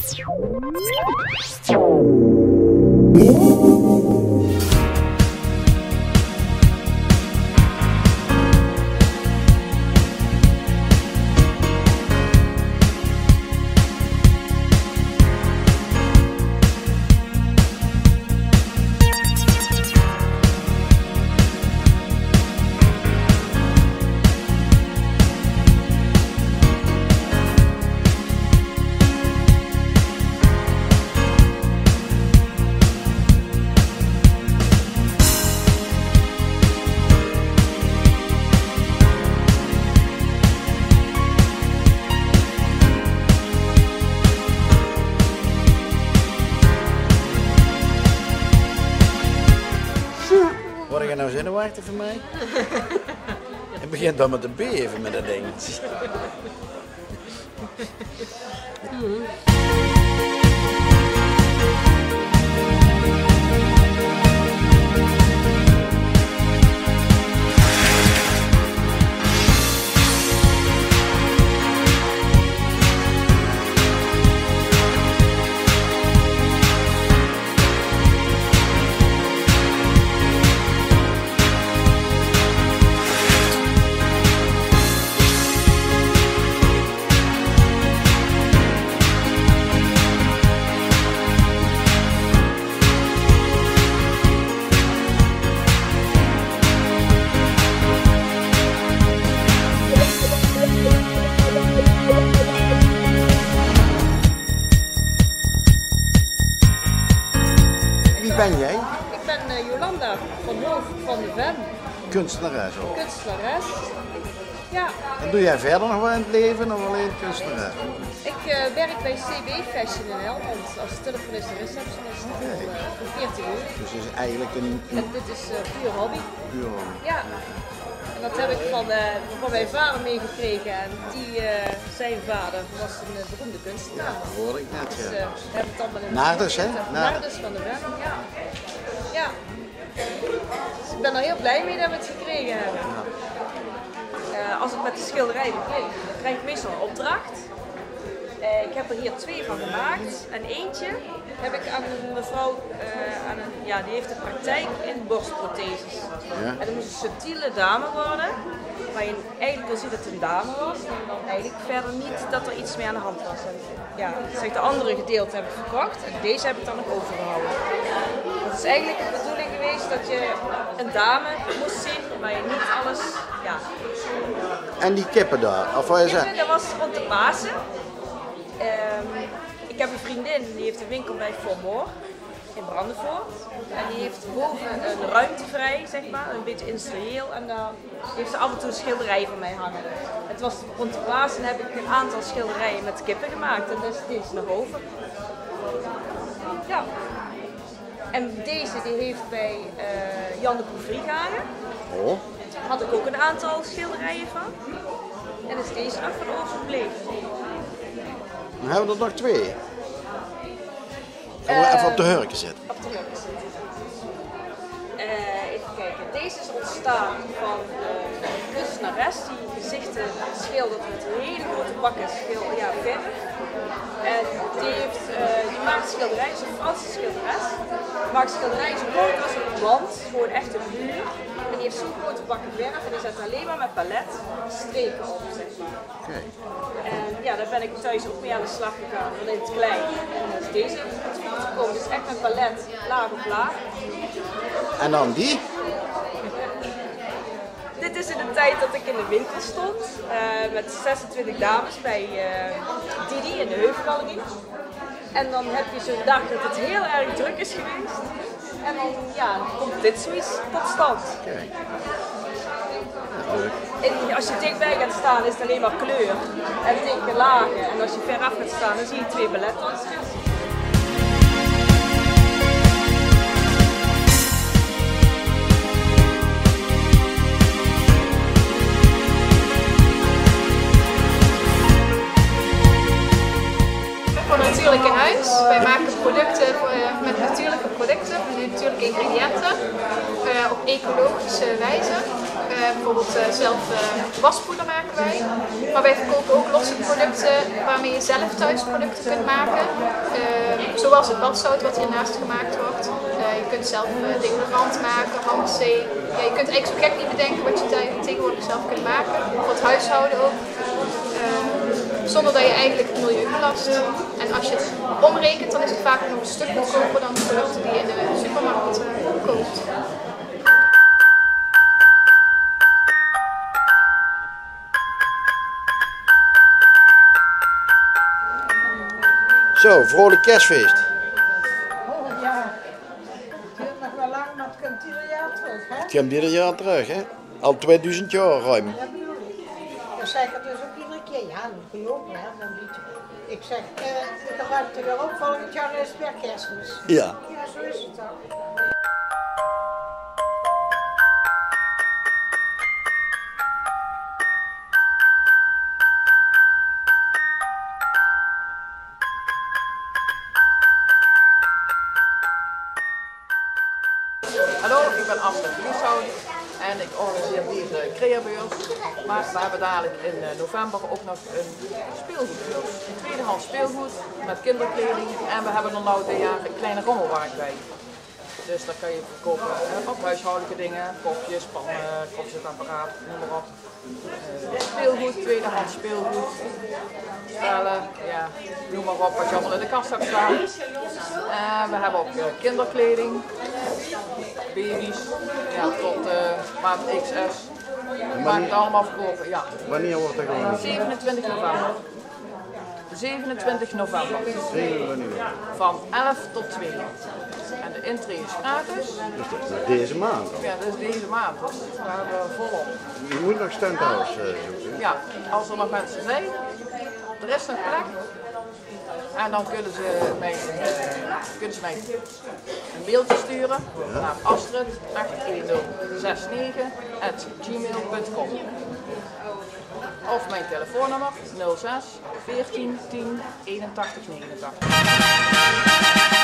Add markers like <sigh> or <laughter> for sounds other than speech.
Word je voor mij? <laughs> Het begint dan met B even met dat ding. Wie Jolanda van de Ven, Kunstenares ook. kunstenares. Ja, En doe jij verder nog wat in het leven of alleen kunstenares? ik eh, werk bij CB Fashion in Helmond als telefonist en receptionist eh, voor 40 uur. Dus is eigenlijk een, En dit is eh, puur hobby. puur Ja, en dat heb ik van, van mijn vader meegekregen. En die, zijn vader was een beroemde kunstenaar. dat hoorde ik net. Dus Ja. hebben het allemaal in Nardus, hè? Nardus van de Ven, ja. Ja. Ik ben er heel blij mee dat we het gekregen hebben. Eh, als ik met de schilderij begin, dan krijg ik meestal een opdracht. Eh, ik heb er hier twee van gemaakt. En eentje heb ik aan een mevrouw, eh, aan een, ja, die heeft een praktijk in borstprotheses. Ja. En dat moest een subtiele dame worden, waar je eigenlijk wel ziet dat het een dame was. En dan eigenlijk verder niet dat er iets mee aan de hand was. En, ja, zeg, de andere gedeelte heb ik verkocht en deze heb ik dan nog overgehouden. Is eigenlijk de bedoeling geweest dat je een dame moest zien, maar je niet alles, ja, En die kippen daar, of wat je Kippen, zegt? dat was rond de Pasen. Ehm, ik heb een vriendin die heeft een winkel bij Formoor in Brandenvoort. En die heeft boven een ruimte vrij, zeg maar, een beetje industrieel. En daar heeft ze af en toe een schilderij van mij hangen. Het was rond de Pasen heb ik een aantal schilderijen met kippen gemaakt. En dat is nog over. Ja. En deze die heeft bij eh, Jan de Proefrie gehangen. Oh, Had ik ook een aantal schilderijen van. En is deze nog van overgebleven. dan hebben we er nog twee. Gaan we even op de hurken zitten. Op de lucht. Eh, even kijken. Deze is ontstaan van eh, kunstenares die gezichten schildert met hele grote bakken schil, ja, verf. En die, heeft, eh, die maakt schilderijen, is een Franse schilderes. Maakt schilderijen zo groot als een wand, gewoon echt een muur. En die heeft zo'n grote bakken verf en die zet alleen maar met palet strepen op, zeg maar. Oké. En ja, daar ben ik thuis ook mee aan de slag gegaan, van in het klein. En dus deze is goed gekomen, dus echt met palet, laag op laag. En dan die? De tijd dat ik in de winkel stond, eh, met 26 dames bij eh, Didi in de Heuvelgalerie. En dan heb je zo'n dag dat het heel erg druk is geweest. En dan ja, komt dit zoiets tot stand. Kijk. En als je dichtbij gaat staan is het alleen maar kleur en dikke lagen. En als je ver af gaat staan dan zie je twee balletdansers. Wij maken producten eh, met natuurlijke producten, met natuurlijke ingrediënten, eh, op ecologische wijze. Eh, bijvoorbeeld zelf waspoeder maken wij. Maar wij verkopen ook losse producten waarmee je zelf thuis producten kunt maken. Zoals het badzout wat hiernaast gemaakt wordt. Je kunt zelf deodorant maken, handzeep. Ja, je kunt eigenlijk zo gek niet bedenken wat je tegenwoordig zelf kunt maken. Voor het huishouden ook. Zonder dat je eigenlijk het milieu belast. En als je het omrekent, dan is het vaak nog een stuk goedkoper dan de producten die je in de supermarkt uh, koopt. Zo, vrolijk kerstfeest. Oh ja, het duurt nog wel lang, maar het komt ieder jaar terug, hè? Het komt ieder jaar terug, hè? Al 2000 jaar ruim. Dat bedoel ik. Zeg ik het dus ook Ja, dat me, hè. Dan niet. Ik zeg, eh, de ruimte weer op, volgend jaar is het weer kerstmis. Ja. Ja, zo is het dan. Hallo, ik ben Astrid Lieshout en ik organiseer deze creabeurs. Maar we hebben dadelijk in eh, november ook nog een speelgoedbeurs. Een tweedehands speelgoed met kinderkleding en we hebben er nou dit jaar een kleine rommelmarkt bij. Dus daar kan je verkopen eh, wat huishoudelijke dingen, kopjes, pannen, koffiezetapparaat, noem maar op. Eh, speelgoed, tweedehands speelgoed, spellen, ja, noem maar op wat je allemaal in de kast hebt staan. En we hebben ook eh, kinderkleding, baby's, ja, tot eh, maand XS. Maken het allemaal verkopen, ja. Wanneer wordt dat georganiseerd? 27 november. 27 november. 7 wanneer? Van 11 tot 2. En de intree is gratis. Dus dat is deze maand. Ja, dat is deze maand. Dus we hebben volop. Je moet nog standhouse eh, zoeken. Ja, als er nog mensen zijn, er is nog plek. En dan kunnen ze mij, eh, kunnen ze mij een mailtje sturen naar astrid81069.gmail.com Of mijn telefoonnummer 06 14 10 81 89.